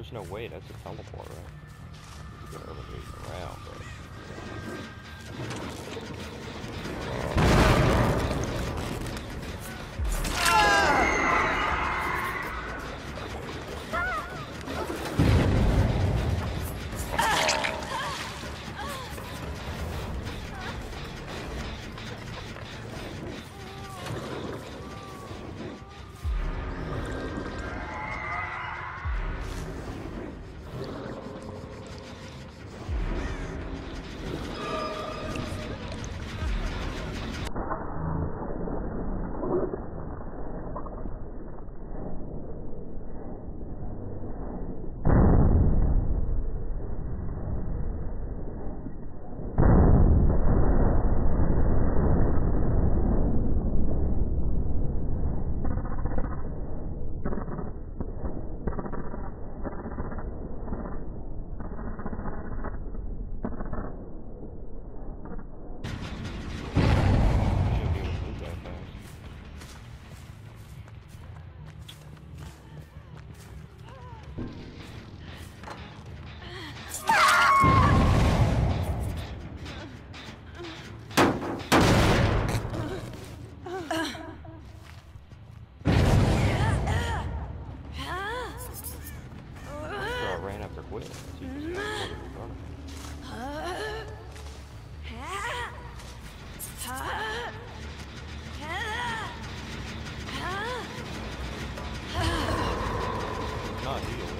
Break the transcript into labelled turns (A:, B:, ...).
A: there's no way. That's a teleport, right? You can around, but... 嗯嗯嗯